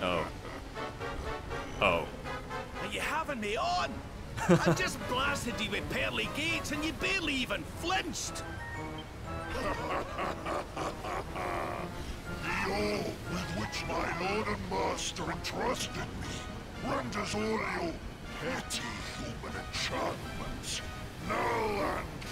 Oh. Oh. Are you having me on? I just blasted you with pearly gates and you barely even flinched. The awe with which my lord and master entrusted me renders all your petty human enchantments null and void.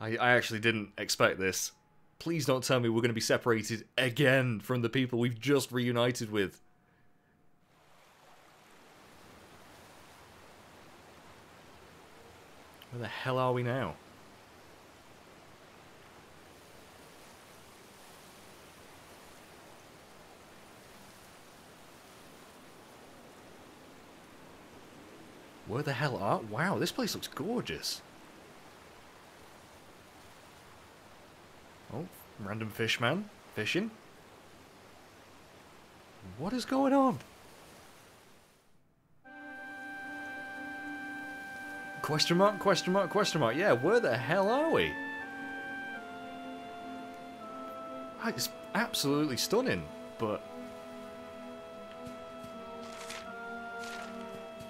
I, I actually didn't expect this. Please don't tell me we're going to be separated again from the people we've just reunited with. Where the hell are we now? Where the hell are... Wow, this place looks gorgeous. Oh, random fish man fishing. What is going on? Question mark, question mark, question mark. Yeah, where the hell are we? It's absolutely stunning, but...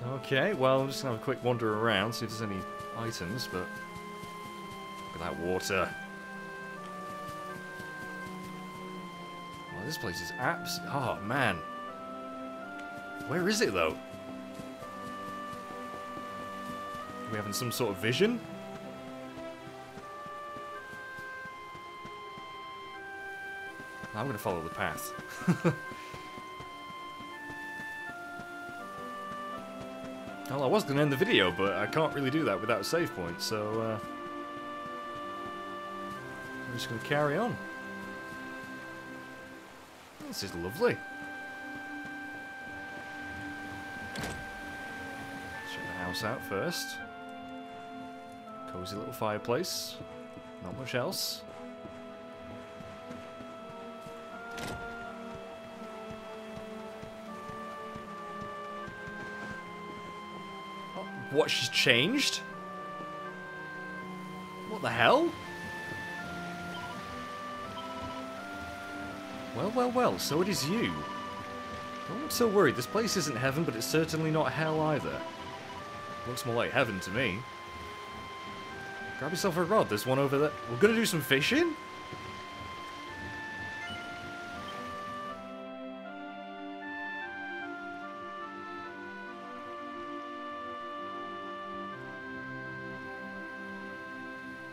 Okay, well, I'm just gonna have a quick wander around, see if there's any items, but... Look at that water. This place is abs... Oh, man. Where is it, though? Are we having some sort of vision? I'm gonna follow the path. well, I was gonna end the video, but I can't really do that without a save point, so uh, I'm just gonna carry on. This is lovely. Check the house out first. Cozy little fireplace. Not much else. Oh, What, she's changed? What the hell? Well, well, well, so it is you. I'm not so worried. This place isn't heaven, but it's certainly not hell either. Looks more like heaven to me. Grab yourself a rod. There's one over there. We're gonna do some fishing?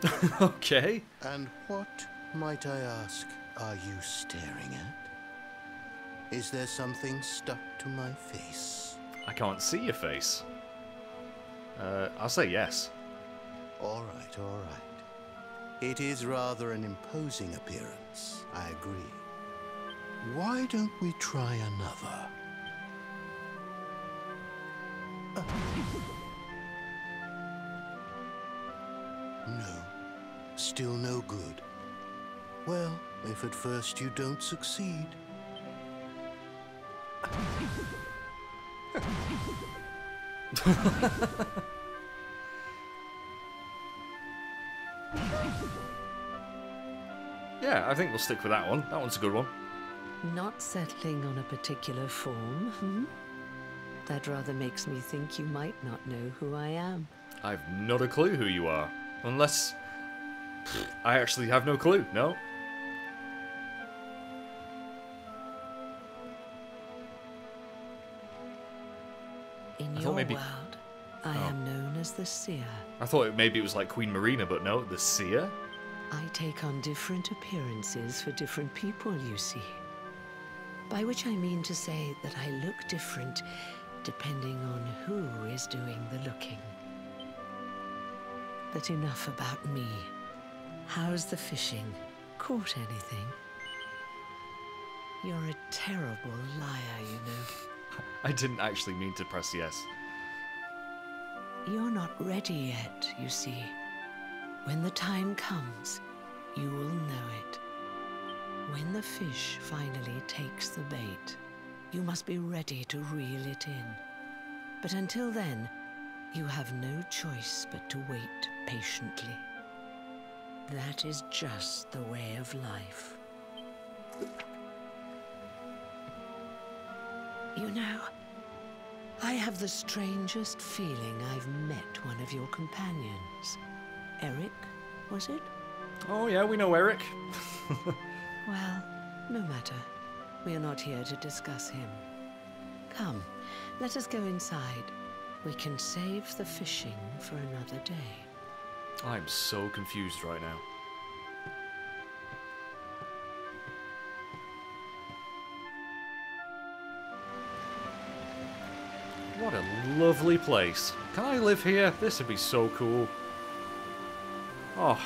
okay. And what, might I ask, are you staring at? Is there something stuck to my face? I can't see your face. Uh, I'll say yes. All right, all right. It is rather an imposing appearance, I agree. Why don't we try another? No, still no good. Well, if at first you don't succeed. Yeah, I think we'll stick with that one. That one's a good one. Not settling on a particular form, hmm? That rather makes me think you might not know who I am. I've not a clue who you are. Unless. I actually have no clue, no? Thought maybe- world, I Oh. am known as the Seer. I thought maybe it was like Queen Marina, but no, the Seer? I take on different appearances for different people, you see. By which I mean to say that I look different depending on who is doing the looking. But enough about me. How's the fishing? Caught anything? You're a terrible liar, you know. I didn't actually mean to press yes. You're not ready yet, you see. When the time comes, you will know it. When the fish finally takes the bait, you must be ready to reel it in. But until then, you have no choice but to wait patiently. That is just the way of life. You know, I have the strangest feeling I've met one of your companions. Erik, was it? Oh, yeah, we know Erik. Well, no matter. We are not here to discuss him. Come, let us go inside. We can save the fishing for another day. I'm so confused right now. Lovely place. Can I live here? This would be so cool. Oh.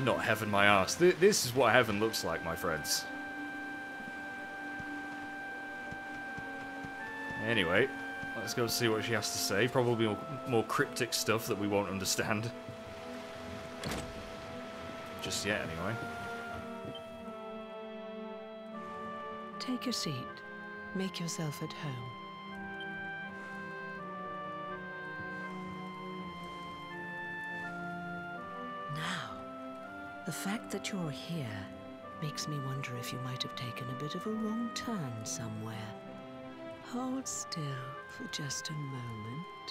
Not heaven, my ass. Th this is what heaven looks like, my friends. Anyway, let's go see what she has to say. Probably more, more cryptic stuff that we won't understand. Just yet, anyway. Take a seat. Make yourself at home. The fact that you're here makes me wonder if you might have taken a bit of a wrong turn somewhere. Hold still for just a moment.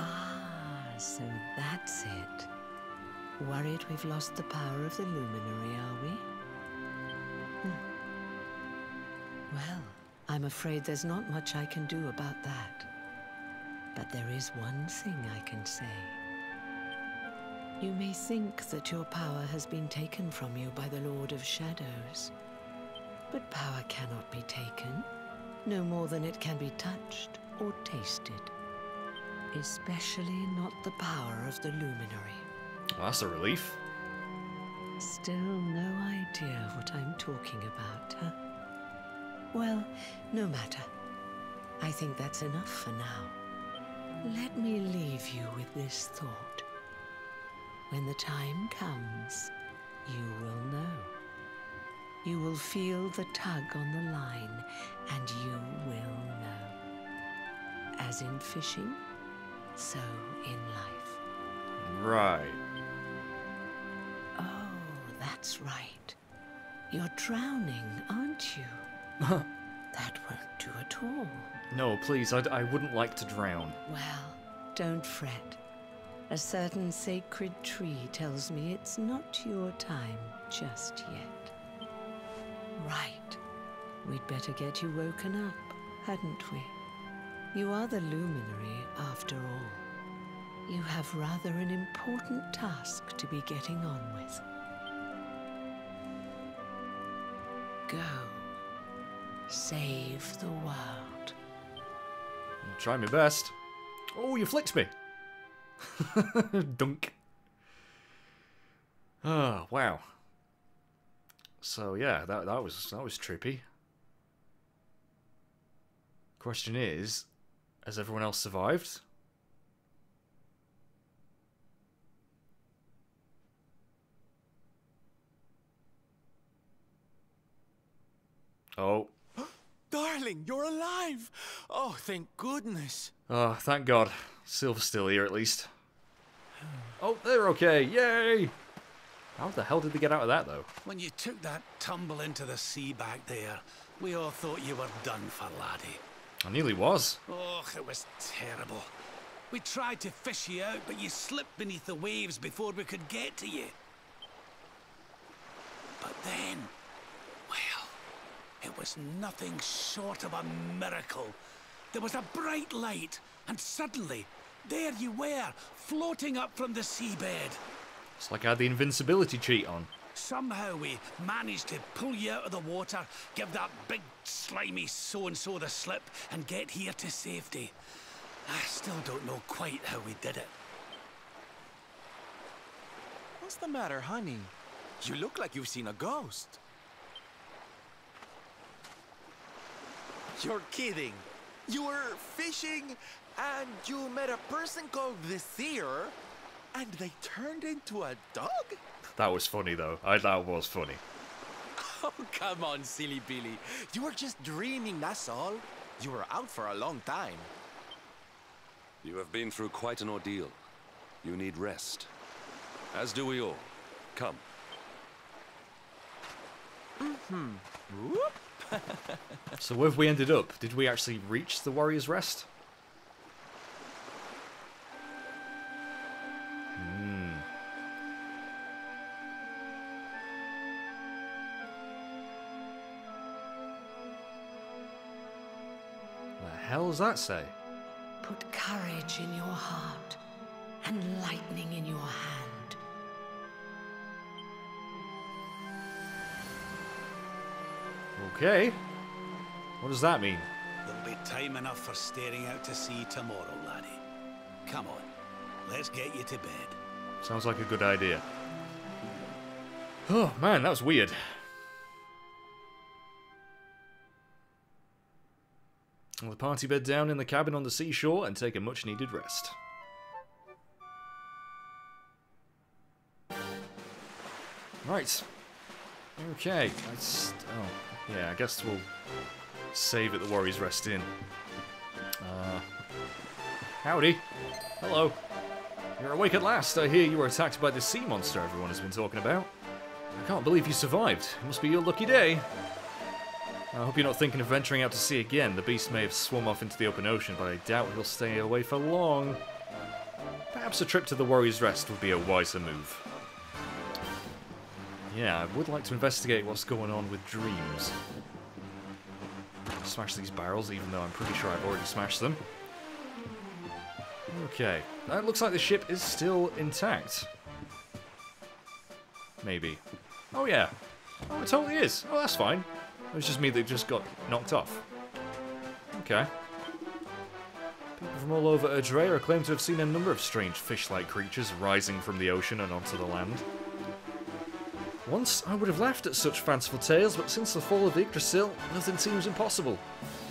Ah, so that's it. Worried we've lost the power of the luminary, are we? Hmm. Well, I'm afraid there's not much I can do about that. But there is one thing I can say. You may think that your power has been taken from you by the Lord of Shadows. But power cannot be taken, no more than it can be touched or tasted. Especially not the power of the luminary. Well, that's a relief. Still no idea what I'm talking about, huh? Well, no matter. I think that's enough for now. Let me leave you with this thought. When the time comes, you will know. You will feel the tug on the line, and you will know. As in fishing, so in life. Right. Oh, that's right. You're drowning, aren't you? that won't do at all. No, please, I, I wouldn't like to drown. Well, don't fret. A certain sacred tree tells me it's not your time just yet. Right. We'd better get you woken up, hadn't we? You are the luminary, after all. You have rather an important task to be getting on with. Go. Save the world. I'll try my best. Oh, you flicked me. Dunk. Oh, wow. So yeah, that that was that was trippy. Question is, has everyone else survived? Oh. Darling, you're alive! Oh, thank goodness. Oh, thank God. Silver's still here at least. Oh, they're okay. Yay! How the hell did they get out of that, though? When you took that tumble into the sea back there, we all thought you were done for, laddie. I nearly was. Oh, it was terrible. We tried to fish you out, but you slipped beneath the waves before we could get to you. But then, well, it was nothing short of a miracle. There was a bright light, and suddenly, there you were, floating up from the seabed. It's like I had the invincibility cheat on. Somehow we managed to pull you out of the water, give that big slimy so-and-so the slip, and get here to safety. I still don't know quite how we did it. What's the matter, honey? You look like you've seen a ghost. You're kidding. You were fishing and you met a person called the Seer and they turned into a dog? That was funny, though. I, that was funny. Oh, come on, silly Billy. You were just dreaming, that's all. You were out for a long time. You have been through quite an ordeal. You need rest. As do we all. Come. Mm-hmm. So where have we ended up? Did we actually reach the Warrior's Rest? Hmm. The hell does that say? Put courage in your heart and lightning in your hand. Okay. What does that mean? There'll be time enough for staring out to sea tomorrow, laddie. Come on, let's get you to bed. Sounds like a good idea. Oh man, that was weird. Well, the party bed down in the cabin on the seashore and take a much needed rest. Right. Okay. Let's. Oh, yeah. I guess we'll save it the Warriors Rest Inn. Uh, howdy. Hello. You're awake at last. I hear you were attacked by the sea monster everyone has been talking about. I can't believe you survived. It must be your lucky day. I hope you're not thinking of venturing out to sea again. The beast may have swum off into the open ocean, but I doubt he'll stay away for long. Perhaps a trip to the Warrior's Rest would be a wiser move. Yeah, I would like to investigate what's going on with dreams. Smash these barrels, even though I'm pretty sure I've already smashed them. Okay, that looks like the ship is still intact. Maybe. Oh yeah. Oh, it totally is. Oh, that's fine. It was just me that just got knocked off. Okay. People from all over Erdrea claim to have seen a number of strange fish-like creatures rising from the ocean and onto the land. Once I would have laughed at such fanciful tales, but since the fall of Yggdrasil, nothing seems impossible.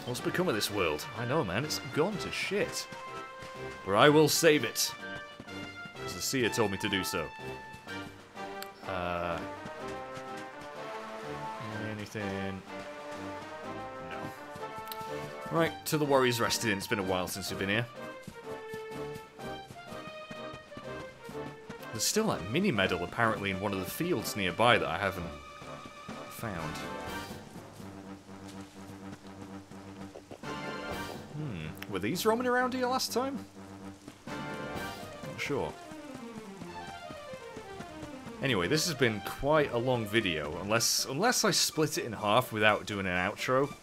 What's become of this world? I know, man. It's gone to shit. But I will save it. Because the seer told me to do so. Uh, anything? No. Right, to the Warriors Rested Inn. It's been a while since we've been here. There's still that mini medal apparently in one of the fields nearby that I haven't found. Hmm, were these roaming around here last time? Not sure. Anyway, this has been quite a long video, unless unless I split it in half without doing an outro.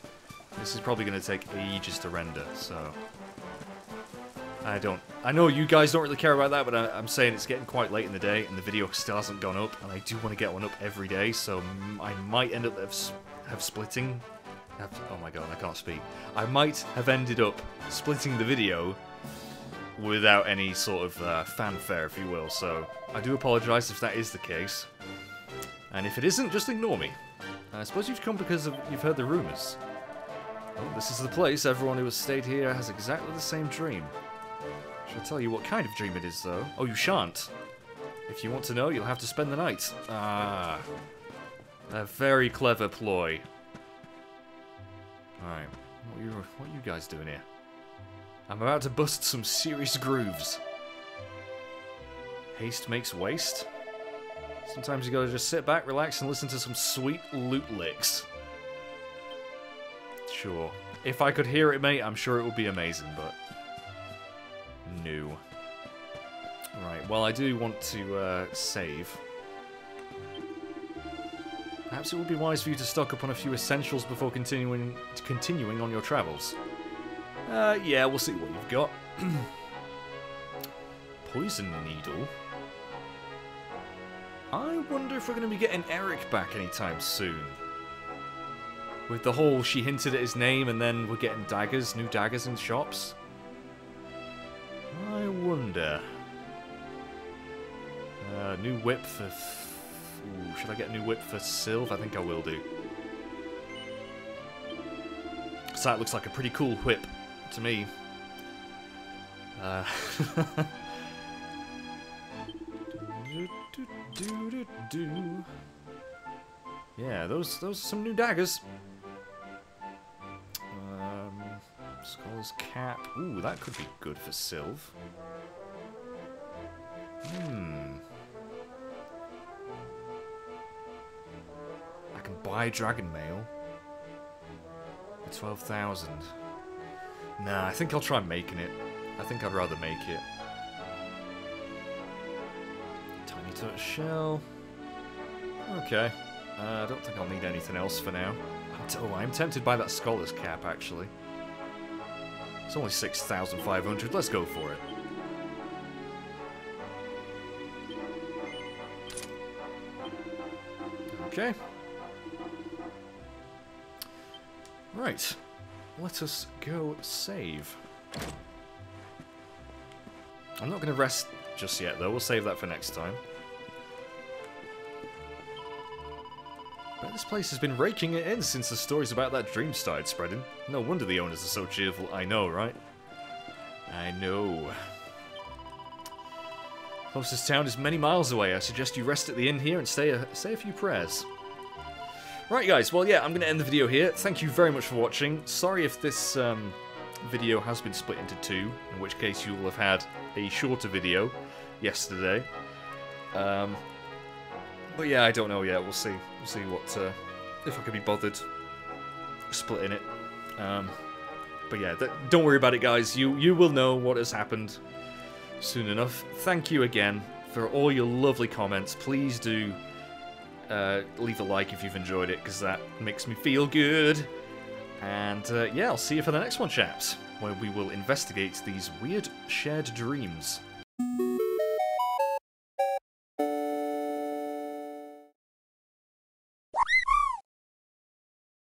This is probably going to take ages to render, so... I don't... I know you guys don't really care about that, but I, am saying it's getting quite late in the day, and the video still hasn't gone up, and I do want to get one up every day, so I might end up have, have splitting... Have, oh my god, I can't speak. I might have ended up splitting the video without any sort of uh, fanfare, if you will, so I do apologise if that is the case. And if it isn't, just ignore me. I suppose you've come because of, you've heard the rumours. Well, this is the place. Everyone who has stayed here has exactly the same dream. Tell you what kind of dream it is, though? Oh, you shan't. If you want to know, you'll have to spend the night. Ah. A very clever ploy. Alright. What, you, what are you guys doing here? I'm about to bust some serious grooves. Haste makes waste? Sometimes you gotta just sit back, relax, and listen to some sweet lute licks. Sure. If I could hear it, mate, I'm sure it would be amazing, but... No. Right, well, I do want to uh, save. Perhaps it would be wise for you to stock up on a few essentials before continuing continuing on your travels. Uh, yeah, we'll see what you've got. Poison needle. I wonder if we're going to be getting Erik back anytime soon. With the whole, she hinted at his name and then we're getting daggers, new daggers in shops. I wonder. Uh, new whip for... Ooh, should I get a new whip for Sylv? I think I will do. So that looks like a pretty cool whip to me. Uh... yeah, those those are some new daggers. Scholar's cap. Ooh, that could be good for Sylv. Hmm. I can buy Dragon Mail. For 12,000. Nah, I think I'll try making it. I think I'd rather make it. Tiny touch shell. Okay. Uh, I don't think I'll need anything else for now. oh, I'm tempted by that scholar's cap, actually. It's only 6,500. Let's go for it. Okay. Right. Let us go save. I'm not going to rest just yet, though. We'll save that for next time. Place has been raking it in since the stories about that dream started spreading. No wonder the owners are so cheerful. I know, right? I know. Closest town is many miles away. I suggest you rest at the inn here and say a, say a few prayers. Right, guys. Well, yeah, I'm going to end the video here. Thank you very much for watching. Sorry if this um, video has been split into two, in which case you will have had a shorter video yesterday. Um, but yeah, I don't know yet. We'll see. We'll see what uh, if I can be bothered splitting it. Um, but yeah, don't worry about it, guys. You you will know what has happened soon enough. Thank you again for all your lovely comments. Please do uh, leave a like if you've enjoyed it, because that makes me feel good. And uh, yeah, I'll see you for the next one, chaps, where we will investigate these weird shared dreams.